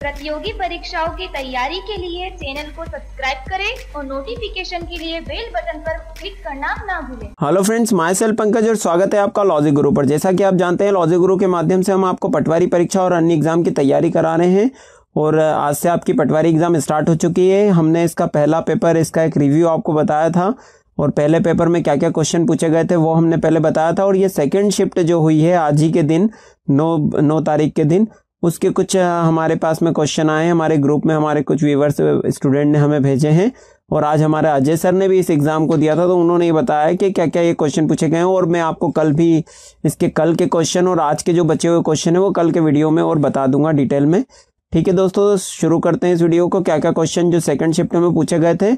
प्रतियोगी परीक्षाओं की तैयारी के लिए चैनल को सब्सक्राइब करें और नोटिफिकेशन के लिए बेल बटन पर क्लिक करना ना भूलें। Hello friends myself Pankaj और स्वागत है आपका लॉजिक गुरु पर। जैसा कि आप जानते हैं लॉजिक गुरु के माध्यम से हम आपको पटवारी परीक्षा और अन्य एग्ज़ाम की तैयारी करा रहे हैं और आज से आपकी पटवारी एग्ज़ाम स्टार्ट हो चुकी है। हमने इसका पहला पेपर इसका एक रिव्यू आपको बताया था और पहले पेपर में क्या क्या क्वेश्चन पूछे गए थे वो हमने पहले बताया था और ये सेकेंड शिफ्ट जो हुई है आज ही के दिन, नौ नौ तारीख के दिन उसके कुछ हमारे पास में क्वेश्चन आए, हमारे ग्रुप में हमारे कुछ व्यूवर्स स्टूडेंट ने हमें भेजे हैं। और आज हमारे अजय सर ने भी इस एग्ज़ाम को दिया था तो उन्होंने ये बताया कि क्या क्या ये क्वेश्चन पूछे गए हैं। और मैं आपको कल भी इसके, कल के क्वेश्चन और आज के जो बचे हुए क्वेश्चन है, वो कल के वीडियो में और बता दूँगा डिटेल में। ठीक है दोस्तों, शुरू करते हैं इस वीडियो को। क्या क्या क्वेश्चन जो सेकंड शिफ्ट में पूछे गए थे?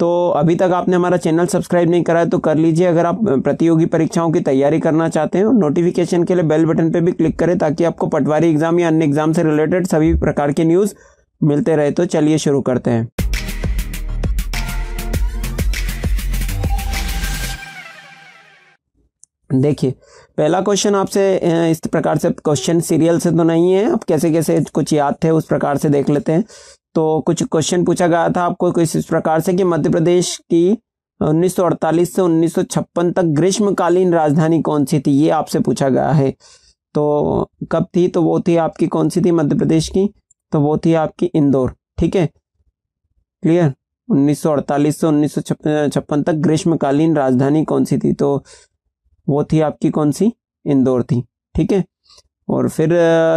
तो अभी तक आपने हमारा चैनल सब्सक्राइब नहीं करा है तो कर लीजिए। अगर आप प्रतियोगी परीक्षाओं की तैयारी करना चाहते हैं नोटिफिकेशन के लिए बेल बटन पर भी क्लिक करें ताकि आपको पटवारी एग्ज़ाम या अन्य एग्ज़ाम से रिलेटेड सभी प्रकार के न्यूज़ मिलते रहे। तो चलिए शुरू करते हैं। देखिए, पहला क्वेश्चन आपसे इस प्रकार से क्वेश्चन सीरियल से तो नहीं है। अब कैसे कैसे कुछ याद थे, उस प्रकार से देख लेते हैं। तो कुछ क्वेश्चन पूछा गया था आपको कुछ इस प्रकार से कि मध्य प्रदेश की 1948 से 1956 तक ग्रीष्मकालीन राजधानी कौन सी थी? ये आपसे पूछा गया है। तो कब थी? तो वो थी आपकी कौन सी थी? मध्य प्रदेश की। तो वो थी आपकी इंदौर। ठीक है? क्लियर 1948 से उन्नीस तक ग्रीष्मकालीन राजधानी कौन सी थी? तो वो थी आपकी कौन सी? इंदौर थी। ठीक है? और फिर,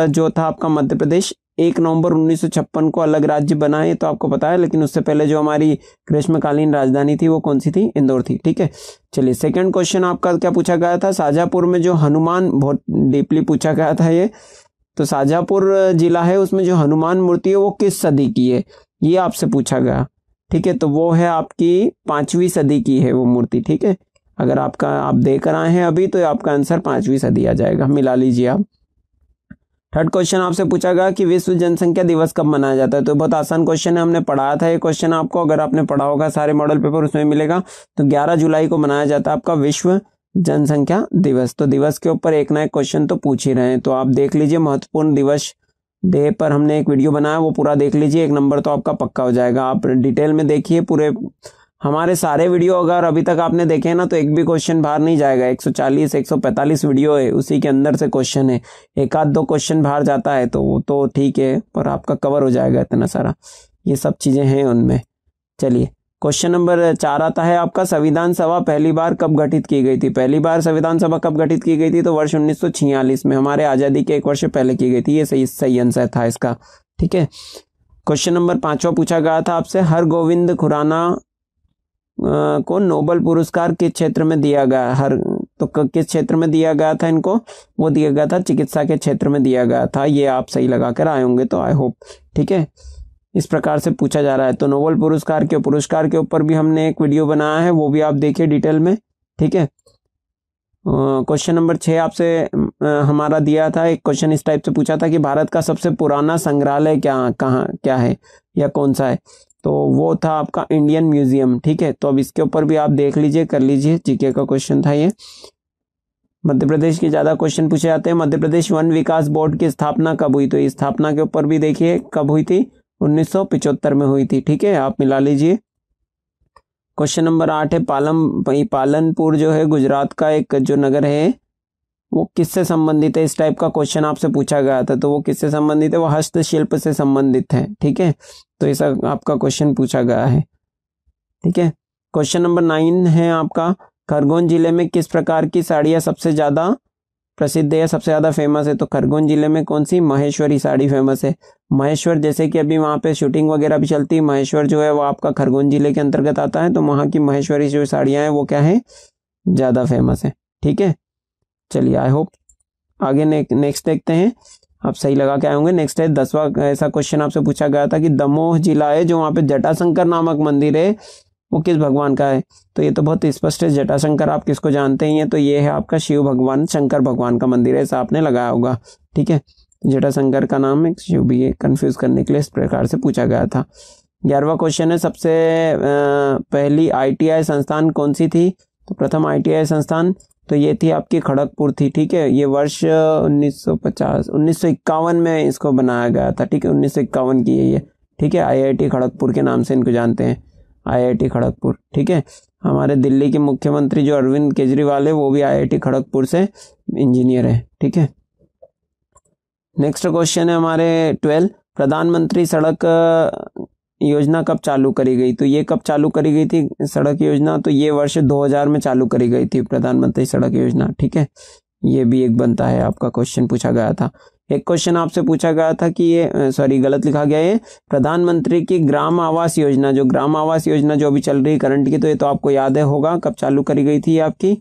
जो था आपका मध्य प्रदेश एक नवंबर 1956 को अलग राज्य बना है तो आपको पता है, लेकिन उससे पहले जो हमारी ग्रीष्मकालीन राजधानी थी, वो कौन सी थी? इंदौर थी, ठीक है? चलिए सेकंड क्वेश्चन आपका क्या पूछा गया था? शाजापुर में जो हनुमान, बहुत डीपली पूछा गया था ये। तो शाजापुर जिला है, उसमें जो हनुमान मूर्ति है, वो किस सदी की है? ये आपसे पूछा गया, ठीक है? तो वो है आपकी पांचवी सदी की है वो मूर्ति, ठीक है? अगर आपका, आप देकर आए हैं अभी तो आपका आंसर पांचवी सदी आ जाएगा, मिला लीजिए आप। थर्ड क्वेश्चन आपसे पूछा गया कि विश्व जनसंख्या दिवस कब मनाया जाता है? तो बहुत आसान क्वेश्चन है, हमने पढ़ाया था ये क्वेश्चन आपको, अगर आपने पढ़ा होगा, सारे मॉडल पेपर उसमें मिलेगा। तो 11 जुलाई को मनाया जाता है आपका विश्व जनसंख्या दिवस। तो दिवस के ऊपर एक ना एक क्वेश्चन तो पूछ ही रहे हैं। तो आप देख लीजिए, महत्वपूर्ण दिवस डे पर हमने एक वीडियो बनाया, वो पूरा देख लीजिए, एक नंबर तो आपका पक्का हो जाएगा। आप डिटेल में देखिए, पूरे हमारे सारे वीडियो अगर अभी तक आपने देखे ना तो एक भी क्वेश्चन बाहर नहीं जाएगा। 140 145 वीडियो है, उसी के अंदर से क्वेश्चन है। एक आध दो क्वेश्चन बाहर जाता है तो वो तो ठीक है, पर आपका कवर हो जाएगा इतना सारा। ये सब चीज़ें हैं उनमें। चलिए क्वेश्चन नंबर चार आता है आपका, संविधान सभा पहली बार कब गठित की गई थी? पहली बार संविधान सभा कब गठित की गई थी? तो वर्ष उन्नीस सौ छियालीस में हमारे आज़ादी के एक वर्ष पहले की गई थी। ये सही सही आंसर था इसका। ठीक है? क्वेश्चन नंबर पांचवा पूछा गया था आपसे हर गोविंद खुराना को नोबल पुरस्कार किस क्षेत्र में दिया गया हर तो किस क्षेत्र में दिया गया था इनको? वो दिया गया था चिकित्सा के क्षेत्र में दिया गया था। ये आप सही लगा कर आए होंगे तो आई होप ठीक है? इस प्रकार से पूछा जा रहा है। तो नोबल पुरस्कार के पुरस्कार के ऊपर भी हमने एक वीडियो बनाया है, वो भी आप देखिए डिटेल में, ठीक है? क्वेश्चन नंबर छः आपसे हमारा दिया था। एक क्वेश्चन इस टाइप से पूछा था कि भारत का सबसे पुराना संग्रहालय क्या, कहाँ, क्या है या कौन सा है? तो वो था आपका इंडियन म्यूज़ियम ठीक है? तो अब इसके ऊपर भी आप देख लीजिए, कर लीजिए। जीके का क्वेश्चन था ये। मध्य प्रदेश के ज़्यादा क्वेश्चन पूछे जाते हैं। मध्य प्रदेश वन विकास बोर्ड की स्थापना कब हुई? तो स्थापना के ऊपर भी देखिए, कब हुई थी? उन्नीस में हुई थी, ठीक है? आप मिला लीजिए। क्वेश्चन नंबर आठ है, पालम पालनपुर जो है, गुजरात का एक जो नगर है, वो किससे संबंधित है? इस टाइप का क्वेश्चन आपसे पूछा गया था तो वो किससे संबंधित है? वो हस्तशिल्प से संबंधित है, ठीक है? तो ऐसा आपका क्वेश्चन पूछा गया है, ठीक है? क्वेश्चन नंबर नाइन है आपका, खरगोन ज़िले में किस प्रकार की साड़ियाँ सबसे ज़्यादा प्रसिद्ध है सबसे ज़्यादा फ़ेमस है? तो खरगोन ज़िले में कौन सी? महेश्वरी साड़ी फ़ेमस है। महेश्वर जैसे कि अभी वहाँ पे शूटिंग वगैरह भी चलती है महेश्वर जो है वो आपका खरगोन ज़िले के अंतर्गत आता है तो वहाँ की महेश्वरी जो साड़ियाँ हैं वो क्या है? ज़्यादा फ़ेमस है ठीक है? चलिए आई होप आगे ने, नेक्स्ट देखते हैं। आप सही लगा के आए होंगे। नेक्स्ट है दसवा ऐसा क्वेश्चन आपसे पूछा गया था कि दमोह जिला है जो वहाँ पे जटाशंकर नामक मंदिर है वो किस भगवान का है? तो ये तो बहुत स्पष्ट है जटाशंकर आप किसको जानते ही हैं तो ये है आपका शिव भगवान शंकर भगवान का मंदिर है ऐसा आपने लगाया होगा ठीक है? जटाशंकर का नाम है शिव भी कन्फ्यूज़ करने के लिए इस प्रकार से पूछा गया था। ग्यारहवा क्वेश्चन है, सबसे पहली आईटीआई संस्थान कौन सी थी? तो प्रथम आईटीआई संस्थान तो ये थी आपकी खड़गपुर थी, ठीक है? ये वर्ष 1950 1951 में इसको बनाया गया था, ठीक है? उन्नीस सौ इक्यावन की है ये, ठीक है? आईआईटी खड़गपुर के नाम से इनको जानते हैं। आईआईटी खड़गपुर, ठीक है? हमारे दिल्ली के मुख्यमंत्री जो अरविंद केजरीवाल है, वो भी आईआईटी खड़गपुर से इंजीनियर है, ठीक है? नेक्स्ट क्वेश्चन है हमारे ट्वेल्व प्रधानमंत्री सड़क योजना कब चालू करी गई? तो ये कब चालू करी गई थी? सड़क योजना तो ये वर्ष 2000 में चालू करी गई थी, प्रधानमंत्री सड़क योजना, ठीक है? ये भी एक बनता है, आपका क्वेश्चन पूछा गया था। एक क्वेश्चन आपसे पूछा गया था कि ये सॉरी गलत लिखा गया है प्रधानमंत्री की ग्राम आवास योजना, जो ग्राम आवास योजना जो अभी चल रही है करंट की तो ये तो आपको याद है, होगा, कब चालू करी गई थी आपकी?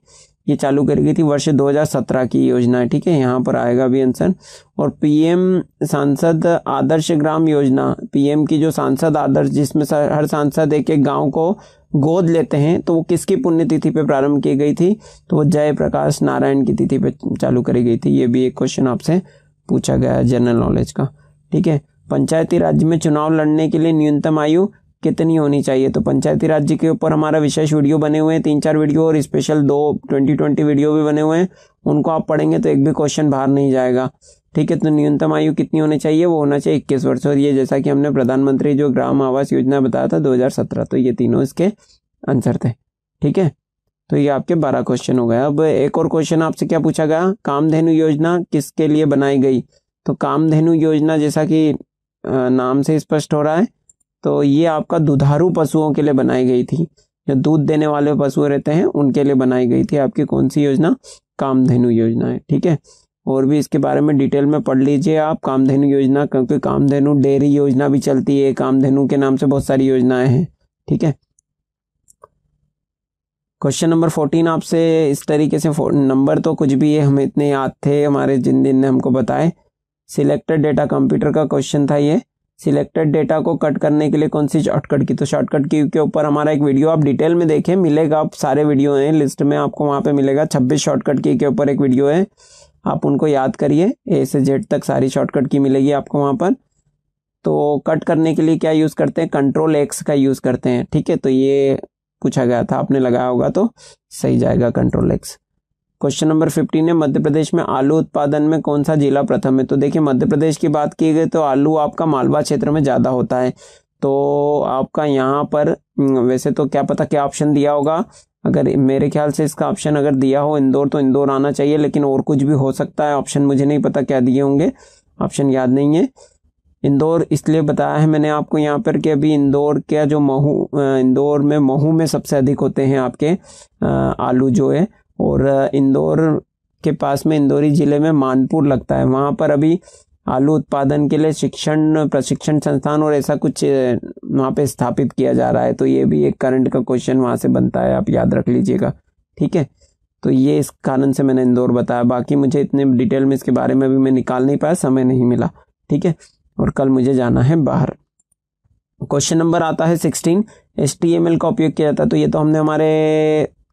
ये चालू करी गई थी वर्ष 2017 की योजना है ठीक है? यहाँ पर आएगा भी आंसर। और पीएम सांसद आदर्श ग्राम योजना, पीएम की जो सांसद आदर्श, जिसमें हर सांसद एक एक गाँव को गोद लेते हैं तो वो किसकी पुण्यतिथि पे प्रारंभ की गई थी? तो वो जय प्रकाश नारायण की तिथि पे चालू करी गई थी। ये भी एक क्वेश्चन आपसे पूछा गया है जनरल नॉलेज का, ठीक है? पंचायती राज्य में चुनाव लड़ने के लिए न्यूनतम आयु कितनी होनी चाहिए? तो पंचायती राज्य के ऊपर हमारा विशेष वीडियो बने हुए हैं, तीन चार वीडियो और स्पेशल दो ट्वेंटी ट्वेंटी वीडियो भी बने हुए हैं। उनको आप पढ़ेंगे तो एक भी क्वेश्चन बाहर नहीं जाएगा। ठीक है तो न्यूनतम आयु कितनी होनी चाहिए? वो होना चाहिए इक्कीस वर्ष। और ये जैसा कि हमने प्रधानमंत्री जो ग्राम आवास योजना बताया था दो हज़ार सत्रह तो ये तीनों इसके आंसर थे। ठीक है तो ये आपके बारह क्वेश्चन हो गए। अब एक और क्वेश्चन आपसे क्या पूछा गया? कामधेनु योजना किसके लिए बनाई गई? तो कामधेनु योजना जैसा कि नाम से स्पष्ट हो रहा है तो ये आपका दुधारू पशुओं के लिए बनाई गई थी। जो दूध देने वाले पशु रहते हैं, उनके लिए बनाई गई थी आपकी कौन सी योजना? कामधेनु योजना है, ठीक है? और भी इसके बारे में डिटेल में पढ़ लीजिए आप, कामधेनु योजना, क्योंकि कामधेनु डेयरी योजना भी चलती है, कामधेनु के नाम से बहुत सारी योजनाएँ हैं, ठीक है? क्वेश्चन नंबर फोर्टीन आपसे इस तरीके से नंबर तो कुछ भी है, हमें इतने याद थे हमारे जिन दिन ने हमको बताए। सिलेक्टेड डेटा कंप्यूटर का क्वेश्चन था ये। सिलेक्टेड डेटा को कट करने के लिए कौन सी शॉर्टकट की? तो शॉर्टकट की के ऊपर हमारा एक वीडियो, आप डिटेल में देखें, मिलेगा, आप सारे वीडियो हैं, लिस्ट में आपको वहाँ पे मिलेगा, छब्बीस शॉर्टकट की के ऊपर एक वीडियो है, आप उनको याद करिए ए से जेड तक सारी शॉर्टकट की मिलेगी आपको वहाँ पर। तो कट करने के लिए क्या यूज़ करते हैं? कंट्रोल एक्स का यूज़ करते हैं, ठीक है? तो ये पूछा गया था, आपने लगाया होगा तो सही जाएगा control X question number fifteen है, मध्य प्रदेश में आलू उत्पादन में कौन सा जिला प्रथम है? तो देखिए, मध्य प्रदेश की बात की गई तो आलू आपका मालवा क्षेत्र में ज़्यादा होता है। तो आपका यहाँ पर वैसे तो क्या पता क्या ऑप्शन दिया होगा? अगर मेरे ख्याल से इसका ऑप्शन अगर दिया हो इंदौर तो इंदौर आना चाहिए, लेकिन और कुछ भी हो सकता है ऑप्शन मुझे नहीं पता क्या दिए होंगे। ऑप्शन याद नहीं है। इंदौर इसलिए बताया है मैंने आपको यहाँ पर कि अभी इंदौर का जो महू इंदौर में महू में सबसे अधिक होते हैं आपके आलू जो है और इंदौर के पास में, इंदौरी ज़िले में मानपुर लगता है। वहाँ पर अभी आलू उत्पादन के लिए शिक्षण, प्रशिक्षण संस्थान और ऐसा कुछ वहाँ पे स्थापित किया जा रहा है। तो ये भी एक करंट का क्वेश्चन वहाँ से बनता है, आप याद रख लीजिएगा। ठीक है? तो ये इस कारण से मैंने इंदौर बताया। बाकी मुझे इतने डिटेल में इसके बारे में भी मैं निकाल नहीं पाया, समय नहीं मिला। ठीक है? और कल मुझे जाना है बाहर। क्वेश्चन नंबर आता है सिक्सटीन एस का उपयोग किया जाता है। तो ये तो हमने हमारे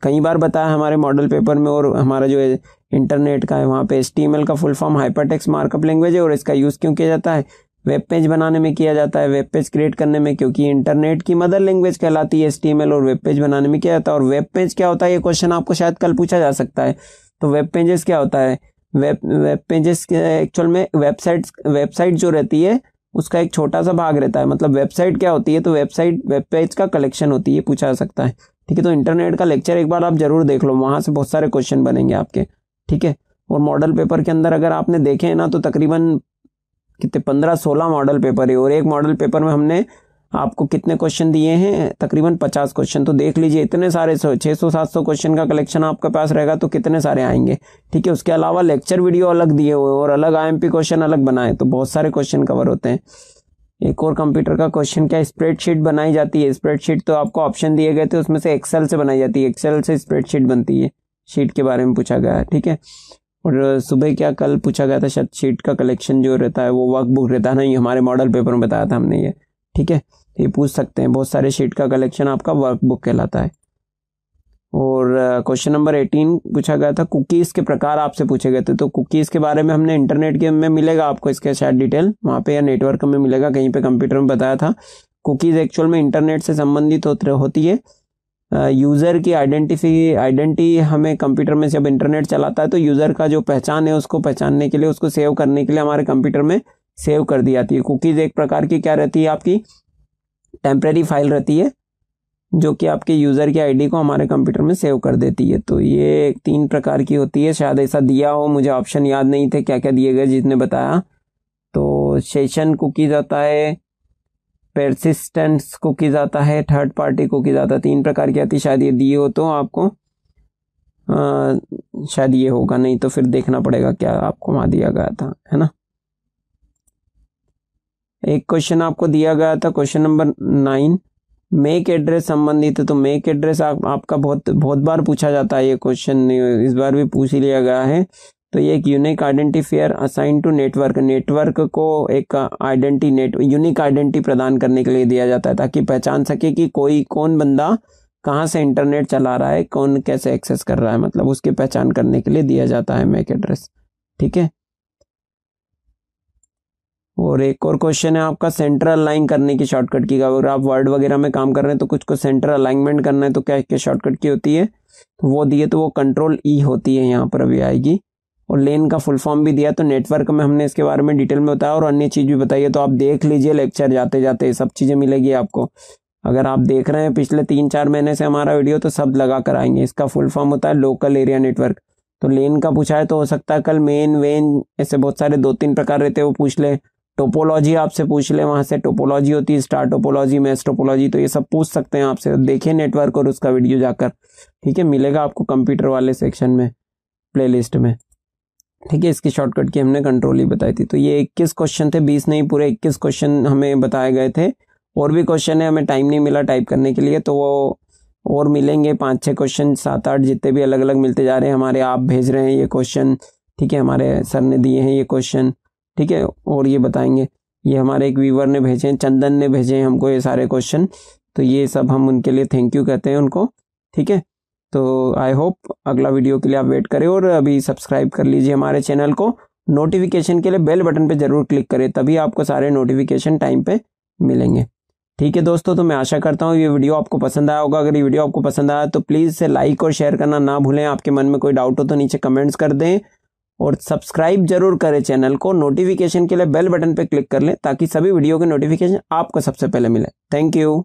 कई बार बताया हमारे मॉडल पेपर में और हमारा जो इंटरनेट का है, वहाँ पे एस का full form hypertext markup language है और इसका यूज़ क्यों किया जाता है? वेब पेज बनाने में किया जाता है वेब पेज क्रिएट करने में, क्योंकि इंटरनेट की मदर लैंग्वेज कहलाती है एस और वेब पेज बनाने में किया जाता है। और वेब पेज क्या होता है? ये क्वेश्चन आपको शायद कल पूछा जा सकता है। तो वेब पेजेस क्या होता है? वेब वेब पेजेस एक्चुअल में वेबसाइट वेबसाइट जो रहती है, उसका एक छोटा सा भाग रहता है। मतलब वेबसाइट क्या होती है? तो वेबसाइट वेब पेज का कलेक्शन होती है पूछा जा सकता है। ठीक है तो इंटरनेट का लेक्चर एक बार आप ज़रूर देख लो, वहाँ से बहुत सारे क्वेश्चन बनेंगे आपके, ठीक है? और मॉडल पेपर के अंदर अगर आपने देखे हैं ना तो तकरीबन कितने, पंद्रह सोलह मॉडल पेपर है, और एक मॉडल पेपर में हमने आपको कितने क्वेश्चन दिए हैं? तकरीबन पचास क्वेश्चन तो देख लीजिए, इतने सारे सौ छः सौ, सात सौ क्वेश्चन का कलेक्शन आपके पास रहेगा तो कितने सारे आएँगे, ठीक है? उसके अलावा लेक्चर वीडियो अलग दिए हुए और अलग आई क्वेश्चन अलग बनाए तो बहुत सारे क्वेश्चन कवर होते हैं। एक और कंप्यूटर का क्वेश्चन क्या स्प्रेडशीट बनाई जाती है? स्प्रेडशीट तो आपको ऑप्शन दिए गए थे, उसमें से एक्सेल से बनाई जाती है। एक्सेल से स्प्रेडशीट बनती है। शीट के बारे में पूछा गया है, ठीक है? और सुबह क्या कल पूछा गया था शायद शीट का कलेक्शन जो रहता है, वो वर्क बुक रहता है नहीं हमारे मॉडल पेपर में बताया था हमने ये, ठीक है? ये पूछ सकते हैं, बहुत सारे शीट का कलेक्शन आपका वर्क बुक कहलाता है। और क्वेश्चन नंबर एटीन पूछा गया था कुकीज़ के प्रकार आपसे पूछे गए थे तो कुकीज़ के बारे में हमने इंटरनेट के में मिलेगा आपको इसके शायद डिटेल वहाँ पे या नेटवर्क में मिलेगा, कहीं पे कंप्यूटर में बताया था। कुकीज़ एक्चुअल में इंटरनेट से संबंधित होती है। यूज़र की आइडेंटिफी आइडेंटिटी हमें कंप्यूटर में जब इंटरनेट चलाता है तो यूज़र का जो पहचान है, उसको पहचानने के लिए, उसको सेव करने के लिए हमारे कंप्यूटर में सेव कर दी जाती है। कुकीज़ एक प्रकार की क्या रहती है आपकी? टेम्प्रेरी फ़ाइल रहती है। जो कि आपके यूज़र की आईडी को हमारे कंप्यूटर में सेव कर देती है। तो ये तीन प्रकार की होती है। शायद ऐसा दिया हो मुझे ऑप्शन याद नहीं थे क्या क्या दिए गए जिसने बताया। तो सेशन कुकीज़ आता है पेरसिस्टेंस कुकीज़ आता है थर्ड पार्टी कुकीज़ आता है। तीन प्रकार की आती शायद ये दिए हो तो आपको आ, शायद ये होगा नहीं तो फिर देखना पड़ेगा क्या आपको वहाँ दिया गया था है ना? एक क्वेश्चन आपको दिया गया था question number nine MAC address संबंधित है तो मेक एड्रेस आप, आपका बहुत बहुत बार पूछा जाता है ये क्वेश्चन इस बार भी पूछ ही लिया गया है। तो ये एक unique identifier assign to network network को एक आइडेंटी नेट यूनिक आइडेंटिटी प्रदान करने के लिए दिया जाता है ताकि पहचान सके कि कोई कौन बंदा कहाँ से इंटरनेट चला रहा है कौन कैसे एक्सेस कर रहा है मतलब उसकी पहचान करने के लिए दिया जाता है मेक एड्रेस ठीक है? और एक और क्वेश्चन है आपका सेंटर अलाइन करने की शॉर्टकट की। अगर आप वर्ड वगैरह में काम कर रहे हैं तो कुछ को सेंटर अलाइनमेंट करना है तो क्या क्या शॉर्टकट की होती है? तो वो दिए तो वो कंट्रोल ई e होती है यहाँ पर अभी आएगी। और लेन का फुल फॉर्म भी दिया तो नेटवर्क में हमने इसके बारे में डिटेल में बताया और अन्य चीज़ भी बताई है तो आप देख लीजिए लेक्चर जाते जाते सब चीज़ें मिलेगी आपको। अगर आप देख रहे हैं पिछले तीन चार महीने से हमारा वीडियो तो सब लगा कर आएँगे। इसका फुल फॉर्म होता है लोकल एरिया नेटवर्क तो लेन का पूछा है तो हो सकता है कल मेन वेन ऐसे बहुत सारे दो तीन प्रकार रहते हैं, वो पूछ ले। टोपोलॉजी आपसे पूछ ले, वहाँ से टोपोलॉजी होती है स्टार टोपोलॉजी मैस टोपोलॉजी तो ये सब पूछ सकते हैं आपसे। देखिए नेटवर्क और उसका वीडियो जाकर। ठीक है, मिलेगा आपको कंप्यूटर वाले सेक्शन में प्लेलिस्ट में। ठीक है, इसकी शॉर्टकट की हमने कंट्रोल ही बताई थी। तो ये इक्कीस क्वेश्चन थे, बीस नहीं, पूरे इक्कीस क्वेश्चन हमें बताए गए थे। और भी क्वेश्चन है, हमें टाइम नहीं मिला टाइप करने के लिए तो वो और मिलेंगे। पाँच छः क्वेश्चन सात, आठ जितने भी अलग अलग मिलते जा रहे हैं, हमारे आप भेज रहे हैं ये क्वेश्चन ठीक है, हमारे सर ने दिए हैं ये क्वेश्चन ठीक है? और ये बताएँगे। ये हमारे एक व्यूवर ने भेजे हैं, चंदन ने भेजे हैं हमको ये सारे क्वेश्चन तो ये सब हम उनके लिए थैंक यू कहते हैं उनको। ठीक है? तो आई होप अगला वीडियो के लिए आप वेट करें और अभी सब्सक्राइब कर लीजिए हमारे चैनल को। नोटिफिकेशन के लिए बेल बटन पे ज़रूर क्लिक करें, तभी आपको सारे नोटिफिकेशन टाइम पे मिलेंगे। ठीक है दोस्तों? तो मैं आशा करता हूँ ये वीडियो आपको पसंद आया होगा। अगर ये वीडियो आपको पसंद आया तो प्लीज़ इसे लाइक और शेयर करना ना भूलें। आपके मन में कोई डाउट हो तो नीचे कमेंट्स कर दें। और सब्सक्राइब ज़रूर करें चैनल को। नोटिफिकेशन के लिए बेल बटन पर क्लिक कर लें ताकि सभी वीडियो के नोटिफिकेशन आपको सबसे पहले मिले। Thank you